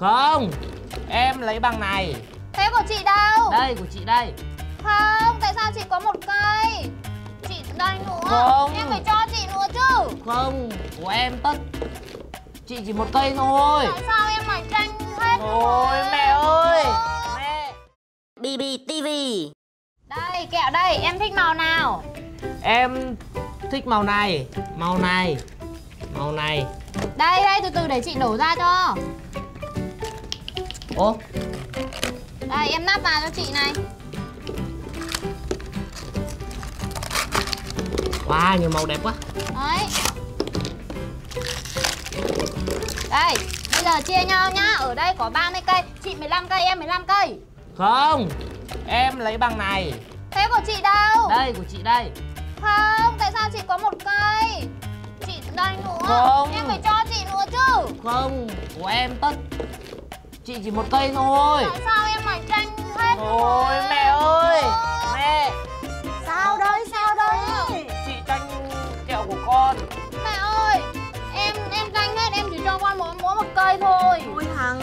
Không Em lấy bằng này Thế của chị đâu? Đây của chị đây Không, tại sao chị có một cây? Chị đây nữa Không. Em phải cho chị nữa chứ Không Của em tất Chị chỉ một cây thôi Tại sao em lại tranh hết Ôi rồi? mẹ ơi. Mẹ BBTV Đây, kẹo đây, em thích màu nào? Em thích màu này Màu này Màu này Đây, đây, từ từ để chị đổ ra cho Ô Đây, em nắp vào cho chị này. Wow nhiều màu đẹp quá. Đấy. Đây, bây giờ chia nhau nhá. Ở đây có 30 cây. Chị 15 cây, em 15 cây. Không Em lấy bằng này. Thế của chị đâu? Đây của chị đây. Không, tại sao chị có một cây? Chị đây nữa Không. Em phải cho chị nữa chứ. Không Của em tất Chị chỉ một cây thôi Tại sao em lại tranh hết Ôi rồi? mẹ ơi. Mẹ Sao đây, sao đây? Chị tranh kẹo của con Mẹ ơi Em em tranh hết, em chỉ cho con mỗi, mỗi một cây thôi Thôi Hằng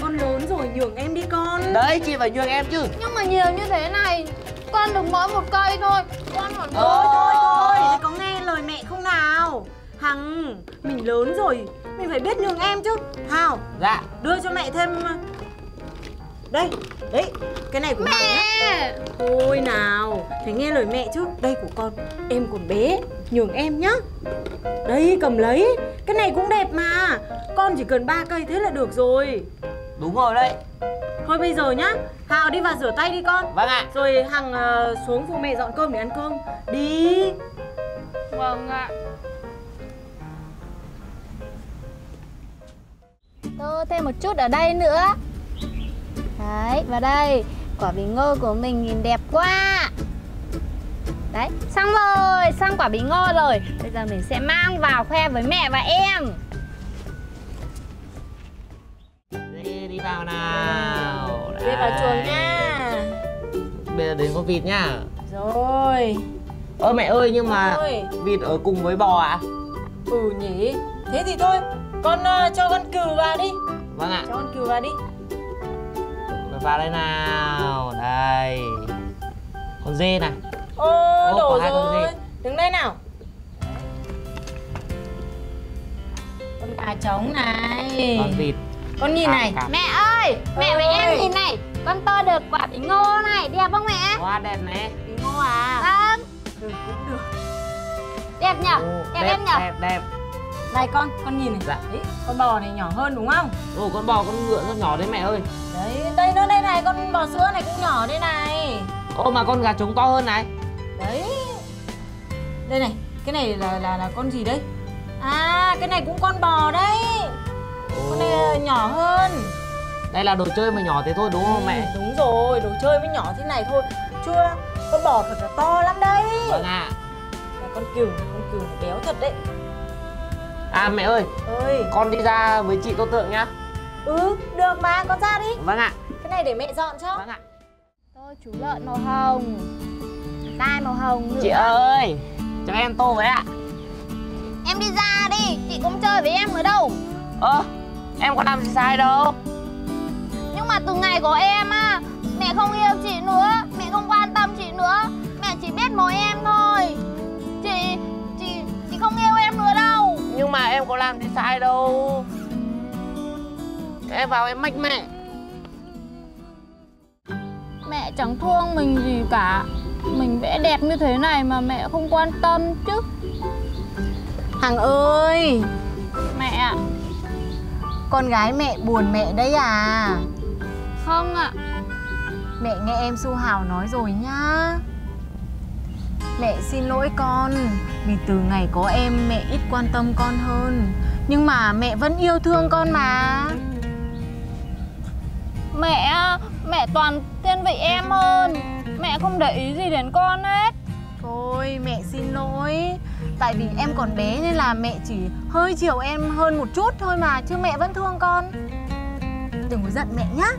Con lớn rồi nhường em đi con Đấy chị phải nhường em chứ Nhưng mà nhiều như thế này Con được mỗi một cây thôi Con còn Ờ. Mình lớn rồi Mình phải biết nhường em chứ. Hào Dạ. đưa cho mẹ thêm Đây Đấy Cái này của Mẹ! Thôi nào Phải nghe lời mẹ chứ. Đây của con Em còn bé Nhường em nhá. Đây cầm lấy. Cái này cũng đẹp mà. Con chỉ cần ba cây thế là được rồi. Đúng rồi đấy. Thôi bây giờ nhá Hào đi vào rửa tay đi con. Vâng ạ. Rồi Hằng ờ, xuống phụ mẹ dọn cơm để ăn cơm. Đi. Vâng ạ Tô thêm một chút ở đây nữa. Đấy, và đây Quả bí ngô của mình nhìn đẹp quá. Đấy, xong rồi Xong quả bí ngô rồi. Bây giờ mình sẽ mang vào khoe với mẹ và em. Đi, đi vào nào. Đi vào chuồng nha. Bây giờ đến con vịt nhá Rồi. Ơ mẹ ơi nhưng mà Ôi. Vịt ở cùng với bò ạ Ừ nhỉ. Thế thì thôi Con ờ, cho con cừu vào đi. Vâng ạ. Cho con cừu vào đi. Vào đây nào. Đây. Con dê này. Ô, Ô, đổ có hai con rồi? Đứng đây nào. Con gà trống này. Con vịt. Con nhìn này. Cạp. Mẹ ơi, mẹ với Ôi. em nhìn này. Con to được quả bí ngô này, đẹp không mẹ? Hoa đẹp này. Bí ngô à? Vâng, Ừ cũng được. Đẹp nhở? Đẹp em nhở? đẹp đẹp Này con, con nhìn này. Dạ. Đấy, con bò này nhỏ hơn đúng không? Ồ con bò con ngựa rất nhỏ đấy mẹ ơi. Đấy, đây nó đây này, con bò sữa này cũng nhỏ đây này. Ô mà con gà trống to hơn này. Đấy. Đây này, cái này là là là con gì đấy? À, cái này cũng con bò đấy. Con này nhỏ hơn. Đây là đồ chơi mà nhỏ thế thôi đúng không mẹ? Ừ, Đúng rồi, đồ chơi mới nhỏ thế này thôi. Chưa, con bò thật là to lắm đấy. Vâng ạ. Là con cừu, con cừu béo thật đấy À mẹ ơi Ơi, con đi ra với chị Tô Tượng nhá. Ừ, được mà, con ra đi. Vâng ạ. Cái này để mẹ dọn cho. Vâng ạ. Tôi chú lợn màu hồng. Tai màu hồng nữa. Chị ơi Cho em tô với ạ. Em đi ra đi, chị cũng chơi với em nữa đâu? Ơ Em có làm gì sai đâu? Nhưng mà từ ngày có em á em có làm gì sai đâu. Em vào em mách mẹ. Mẹ chẳng thương mình gì cả. Mình vẽ đẹp như thế này mà mẹ không quan tâm chứ. Hằng ơi, Mẹ ạ. Con gái mẹ buồn mẹ đấy à? Không ạ. Mẹ nghe em Su Hào nói rồi nhá Mẹ xin lỗi con Vì từ ngày có em mẹ ít quan tâm con hơn. Nhưng mà mẹ vẫn yêu thương con mà. Mẹ, mẹ toàn thiên vị em hơn. Mẹ không để ý gì đến con hết. Thôi mẹ xin lỗi. Tại vì em còn bé nên là mẹ chỉ hơi chiều em hơn một chút thôi mà Chứ mẹ vẫn thương con. Đừng có giận mẹ nhá.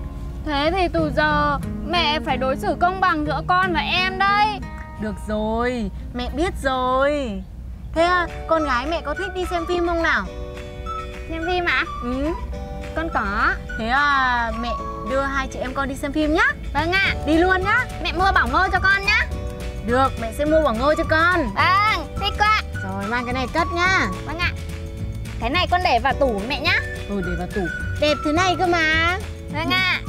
Thế thì từ giờ mẹ phải đối xử công bằng giữa con và em đấy Được rồi, mẹ biết rồi. Thế à, con gái mẹ có thích đi xem phim không nào? Xem phim ạ? Ừ. Con có. Thế à mẹ đưa hai chị em con đi xem phim nhá. Vâng ạ. Đi luôn nhá. Mẹ mua bỏng ngô cho con nhá. Được mẹ sẽ mua bỏng ngô cho con. Vâng, thích quá. Rồi mang cái này cất nhá. Vâng ạ. Cái này con để vào tủ mẹ nhá. Ừ để vào tủ. Đẹp thế này cơ mà. Vâng ạ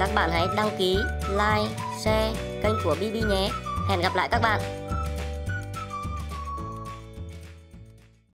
Các bạn hãy đăng ký, like, share kênh của BB nhé. Hẹn gặp lại các bạn.